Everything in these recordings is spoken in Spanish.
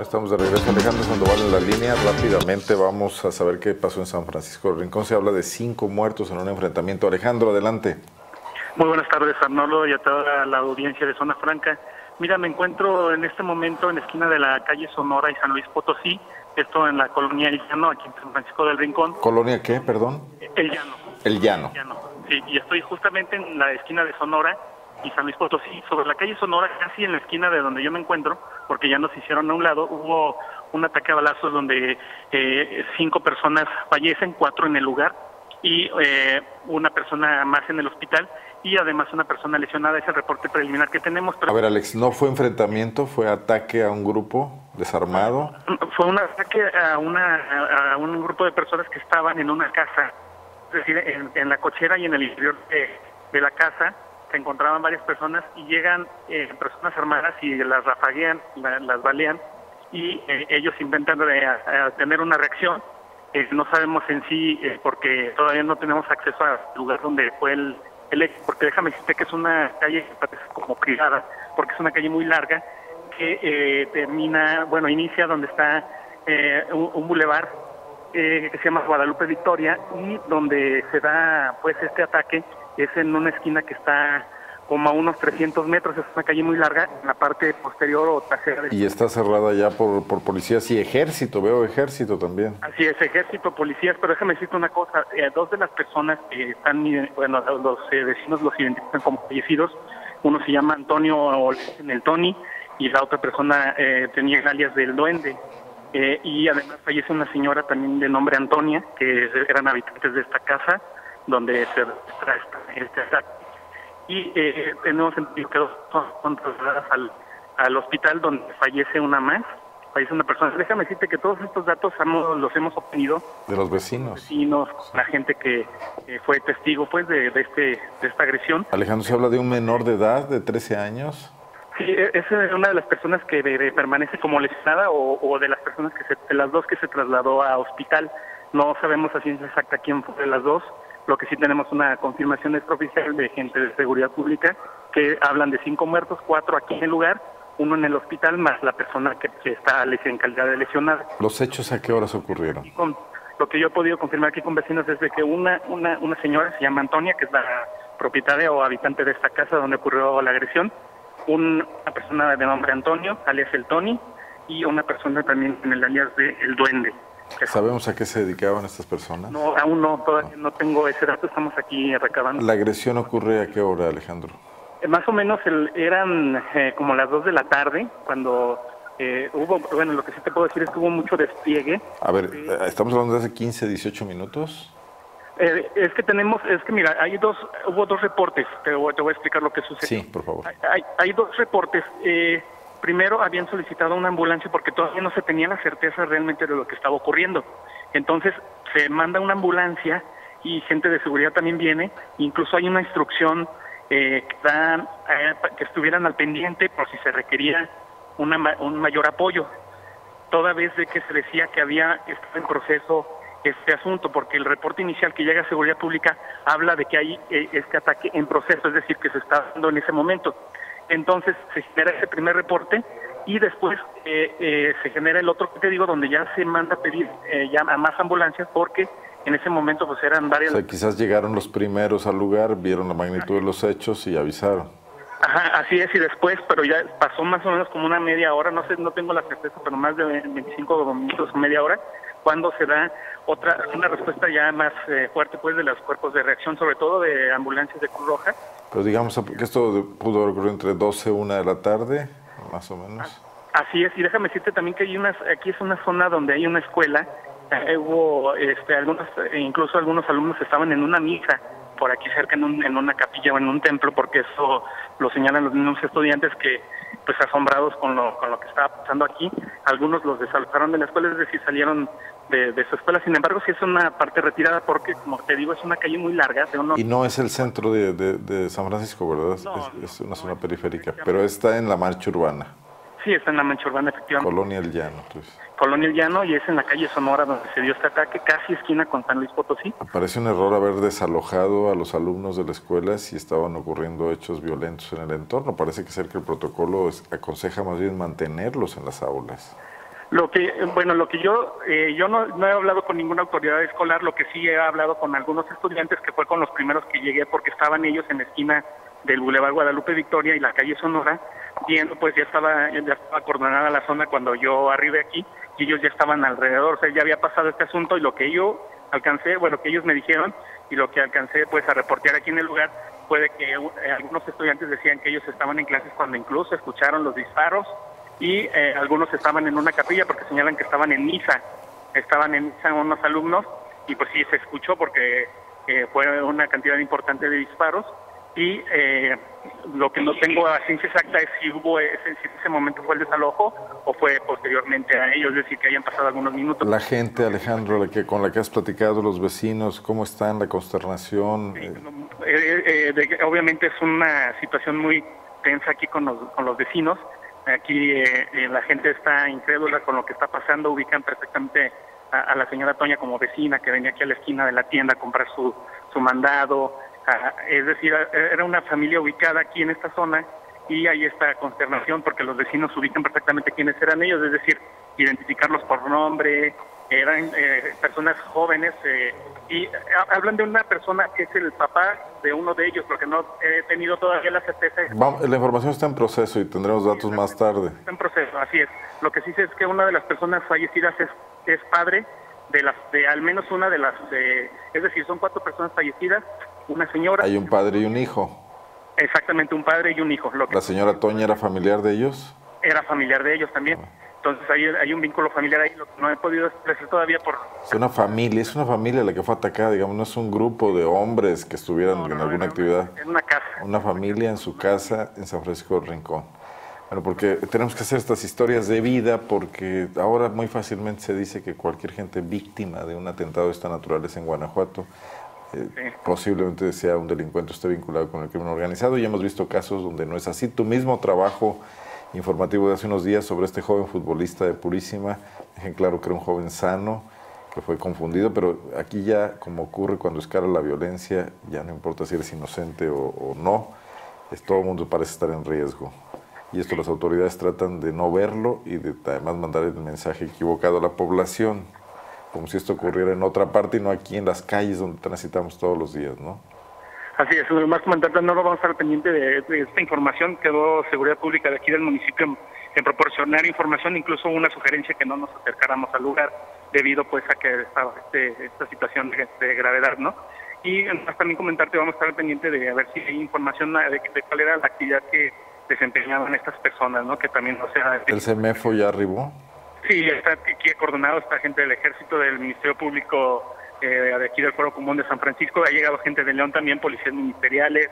Estamos de regreso, Alejandro Sandoval en la línea. Rápidamente vamos a saber qué pasó en San Francisco del Rincón. Se habla de cinco muertos en un enfrentamiento. Alejandro, adelante. Muy buenas tardes, Arnolo, y a toda la audiencia de Zona Franca. Mira, me encuentro en este momento en la esquina de la calle Sonora y San Luis Potosí, esto en la colonia El Llano, aquí en San Francisco del Rincón. ¿Colonia qué, perdón? El Llano. El Llano. El Llano. Sí, y estoy justamente en la esquina de Sonora y San Luis Potosí, sobre la calle Sonora, casi en la esquina de donde yo me encuentro, porque ya nos hicieron a un lado, hubo un ataque a balazos donde eh, cinco personas fallecen, cuatro en el lugar y eh, una persona más en el hospital y además una persona lesionada, es el reporte preliminar que tenemos. A ver, Alex, ¿no fue enfrentamiento, fue ataque a un grupo desarmado? Fue un ataque a, una, a un grupo de personas que estaban en una casa, es decir, en, la cochera y en el interior de la casa, se encontraban varias personas y llegan eh, personas armadas y las rafaguean, las balean y eh, ellos intentan tener una reacción. Eh, no sabemos en sí, porque todavía no tenemos acceso al lugar donde fue el, el porque déjame decirte que es una calle como privada, porque es una calle muy larga que termina, bueno, inicia donde está un, un bulevar que se llama Guadalupe Victoria y donde se da pues este ataque es en una esquina que está como a unos 300 metros, es una calle muy larga, en la parte posterior o trasera. Y está cerrada ya por, por policías y ejército, veo ejército también. Así es, ejército, policías, pero déjame decirte una cosa, eh, dos de las personas que están, bueno, los eh, vecinos los identifican como fallecidos, uno se llama Antonio en el Tony y la otra persona eh, tenía el alias del Duende. y además fallece una señora también de nombre Antonia, que eran habitantes de esta casa, donde se registra este ataque. Y eh, tenemos entendido que dos son al, al hospital donde fallece una más, fallece una persona. Déjame decirte que todos estos datos los hemos obtenido de los vecinos, vecinos, la gente que fue testigo pues de, este de esta agresión. Alejandro, se habla de un menor de edad de 13 años. Sí, e, es una de las personas que permanece como lesionada o, o, de las personas que se, de las dos que se trasladó a hospital. No sabemos a ciencia exacta quién fue de las dos. Lo que sí tenemos una confirmación extraoficial de gente de seguridad pública que hablan de cinco muertos, cuatro aquí en el lugar, uno en el hospital, más la persona que, está encargada de lesionar. ¿Los hechos a qué horas ocurrieron? lo que yo he podido confirmar aquí con vecinos es de que una, una, una señora se llama Antonia, que es la propietaria o habitante de esta casa donde ocurrió la agresión, una persona de nombre Antonio, alias el Tony, y una persona también en el alias de El Duende. ¿Sabemos a qué se dedicaban estas personas? No, aún no, todavía no, tengo ese dato, estamos aquí recabando. ¿La agresión ocurre a qué hora, Alejandro? Eh, más o menos eran eh, como las 2 de la tarde, cuando eh, hubo, bueno, lo que sí te puedo decir es que hubo mucho despliegue. A ver, ¿estamos hablando de hace 15, 18 minutos? es que tenemos, es que mira, hay dos, hubo dos reportes, te, voy, a explicar lo que sucedió. Sí, por favor. Hay, hay dos reportes. Eh, primero habían solicitado una ambulancia porque todavía no se tenía la certeza realmente de lo que estaba ocurriendo. Entonces se manda una ambulancia y gente de seguridad también viene, incluso hay una instrucción eh, que, eh, que estuvieran al pendiente por si se requería una, un mayor apoyo, toda vez de que se decía que había estado en proceso este asunto, porque el reporte inicial que llega a Seguridad Pública habla de que hay eh, este ataque en proceso, es decir, que se está dando en ese momento. Entonces se genera ese primer reporte y después eh, eh, se genera el otro que te digo donde ya se manda a pedir eh, ya a más ambulancias porque en ese momento pues eran varias... O sea, quizás llegaron los primeros al lugar, vieron la magnitud de los hechos y avisaron. Ajá, así es, y después, pero ya pasó más o menos como una media hora, no sé, no tengo la certeza, pero más de 25 minutos, media hora, cuando se da otra, una respuesta ya más fuerte pues de los cuerpos de reacción, sobre todo de ambulancias de Cruz Roja, pero digamos que esto pudo ocurrir entre 12 y 1 de la tarde, más o menos. Así es, y déjame decirte también que hay unas, aquí es una zona donde hay una escuela, eh, hubo este, algunos, incluso algunos alumnos estaban en una misa por aquí cerca en, un, en una capilla o en un templo, porque eso lo señalan los mismos estudiantes que, pues asombrados con lo, con lo que estaba pasando aquí, algunos los desalojaron de la escuela, es decir, salieron de, su escuela. Sin embargo, sí es una parte retirada porque, como te digo, es una calle muy larga. Y no es el centro de, San Francisco, ¿verdad? es, una zona periférica, pero está en la marcha urbana. Sí, está en la mancha urbana, efectivamente. Colonia El Llano. Entonces. Colonia El Llano y es en la calle Sonora donde se dio este ataque, casi esquina con San Luis Potosí. Parece un error haber desalojado a los alumnos de la escuela si estaban ocurriendo hechos violentos en el entorno. Parece que ser que el protocolo aconseja más bien mantenerlos en las aulas. Lo que, bueno, lo que yo, eh, yo no, no, he hablado con ninguna autoridad escolar, lo que sí he hablado con algunos estudiantes, que fue con los primeros que llegué, porque estaban ellos en la esquina del Boulevard Guadalupe Victoria y la calle Sonora, viendo, pues ya estaba, ya estaba coordinada la zona cuando yo arribé aquí, y ellos ya estaban alrededor, o sea, ya había pasado este asunto, y lo que yo alcancé, bueno, que ellos me dijeron, y lo que alcancé, pues, a reportear aquí en el lugar, fue que eh, algunos estudiantes decían que ellos estaban en clases cuando incluso escucharon los disparos, y eh, algunos estaban en una capilla porque señalan que estaban en misa, estaban en misa unos alumnos y pues sí se escuchó porque eh, fue una cantidad importante de disparos y eh, lo que no tengo a ciencia exacta es si hubo ese, si ese momento fue el desalojo o fue posteriormente a ellos, es decir, que hayan pasado algunos minutos. La gente, Alejandro, la que, con la que has platicado, los vecinos, ¿cómo están? La consternación. obviamente es una situación muy tensa aquí con los, con los vecinos. Aquí eh, eh, la gente está incrédula con lo que está pasando, ubican perfectamente a, la señora Toña como vecina que venía aquí a la esquina de la tienda a comprar su, su mandado. es decir, era una familia ubicada aquí en esta zona y hay esta consternación porque los vecinos ubican perfectamente quiénes eran ellos, es decir, identificarlos por nombre, eran eh, personas jóvenes eh, y hablan de una persona que es el papá de uno de ellos, porque no he tenido todavía la certeza. la información está en proceso y tendremos datos más tarde. Está en proceso, así es. Lo que sí sé es que una de las personas fallecidas es, es padre de las de al menos una de las, es decir, son cuatro personas fallecidas, una señora. Hay un padre y un hijo. Exactamente, un padre y un hijo. Lo ¿La señora Toña era familiar de ellos? Era familiar de ellos también. Ah. Entonces hay, hay un vínculo familiar ahí, lo que no he podido expresar todavía por... Es una familia, es una familia la que fue atacada, digamos, no es un grupo de hombres que estuvieran en alguna actividad. En una casa. Una familia en su casa en San Francisco del Rincón. Bueno, porque tenemos que hacer estas historias de vida porque ahora muy fácilmente se dice que cualquier gente víctima de un atentado de esta naturaleza en Guanajuato eh, posiblemente sea un delincuente, esté vinculado con el crimen organizado y hemos visto casos donde no es así. Tu mismo trabajo informativo de hace unos días sobre este joven futbolista de Purísima. Dejen claro que era un joven sano, que fue confundido, pero aquí ya, como ocurre cuando escala la violencia, ya no importa si eres inocente o, no, es, todo el mundo parece estar en riesgo. Y esto las autoridades tratan de no verlo y de además mandar el mensaje equivocado a la población, como si esto ocurriera en otra parte y no aquí en las calles donde transitamos todos los días, ¿no? Así es, más comentarte, no lo vamos a estar pendiente de, esta información. Quedó Seguridad Pública de aquí del municipio en, proporcionar información, incluso una sugerencia que no nos acercáramos al lugar debido pues a que estaba este, esta situación de, gravedad, ¿no? Y además también comentarte, vamos a estar pendiente de a ver si hay información de, cuál era la actividad que desempeñaban estas personas, ¿no? Que también no sea... ¿El CEMEFO ya arribó? Sí, está aquí coordinado, está gente del Ejército, del Ministerio Público eh, de aquí del Foro Común de San Francisco. Ha llegado gente de León también, policías ministeriales.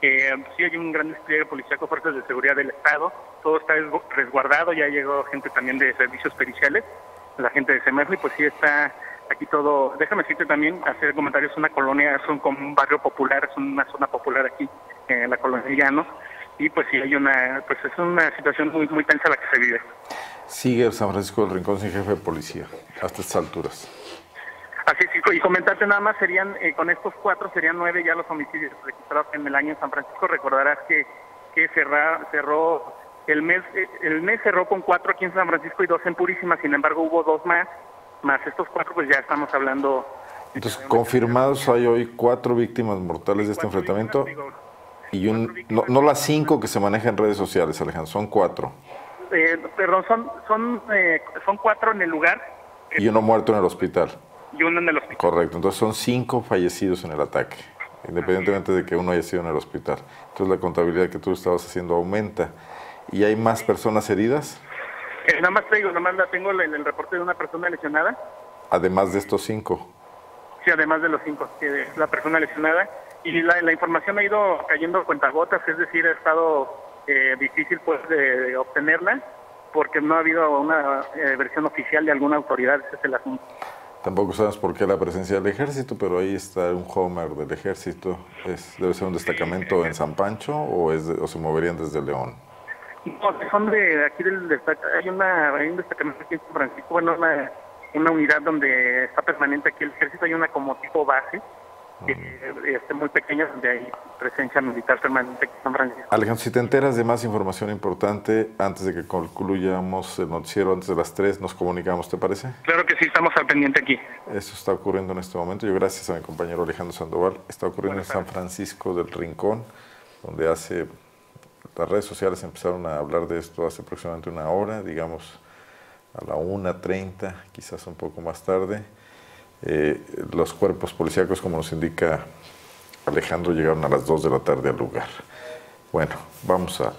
Eh, sí hay un gran despliegue policial con fuerzas de seguridad del Estado. Todo está resguardado. Ya ha llegado gente también de servicios periciales, la gente de SEMEFO, y pues sí está aquí todo. Déjame decirte también, hacer comentarios. Es una colonia, es un, como un barrio popular, es una zona popular aquí en la colonia Llanos. Y pues sí hay una, pues es una situación muy, muy tensa la que se vive. Sigue San Francisco del Rincón sin jefe de policía hasta estas alturas. Así es, y comentarte nada más, serían, eh, con estos cuatro serían nueve ya los homicidios registrados en el año en San Francisco. Recordarás que, que cerró el mes, eh, el mes cerró con cuatro aquí en San Francisco y dos en Purísima, sin embargo hubo dos más, más estos cuatro pues ya estamos hablando. Entonces, confirmados hay hoy cuatro víctimas mortales de este enfrentamiento y un, no, no, las cinco que se manejan en redes sociales, Alejandro, son cuatro. Eh, perdón, son, son, eh, son cuatro en el lugar. Y uno muerto en el hospital y uno en el hospital. Correcto, entonces son cinco fallecidos en el ataque, independientemente de que uno haya sido en el hospital. Entonces la contabilidad que tú estabas haciendo aumenta. ¿Y hay más personas heridas? Eh, nada más tengo, nada más tengo en el reporte de una persona lesionada. Además de estos cinco. Sí, además de los cinco, que la persona lesionada. Y la, la información ha ido cayendo cuentagotas, es decir, ha estado eh, difícil pues de, obtenerla porque no ha habido una eh, versión oficial de alguna autoridad, ese es el asunto. Tampoco sabemos por qué la presencia del ejército, pero ahí está un Homer del ejército. Es, ¿Debe ser un destacamento en San Pancho o, es o se moverían desde León? No, son de aquí del una, hay un destacamento aquí en San Francisco, bueno, una, una unidad donde está permanente aquí el ejército, hay una como tipo base, este, muy pequeñas donde hay presencia militar permanente en San Francisco. Alejandro, si te enteras de más información importante antes de que concluyamos el noticiero, antes de las 3, nos comunicamos, ¿te parece? Claro que sí, estamos al pendiente aquí. Eso está ocurriendo en este momento. Yo gracias a mi compañero Alejandro Sandoval. Está ocurriendo en San Francisco del Rincón, donde hace las redes sociales empezaron a hablar de esto hace aproximadamente una hora, digamos a la 1.30, quizás un poco más tarde. Eh, los cuerpos policíacos, como nos indica Alejandro, llegaron a las 2 de la tarde al lugar. Bueno, vamos a,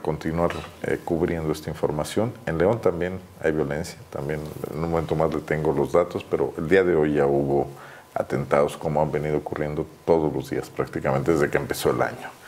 continuar eh, cubriendo esta información. En León también hay violencia, también en un momento más le tengo los datos, pero el día de hoy ya hubo atentados como han venido ocurriendo todos los días prácticamente desde que empezó el año.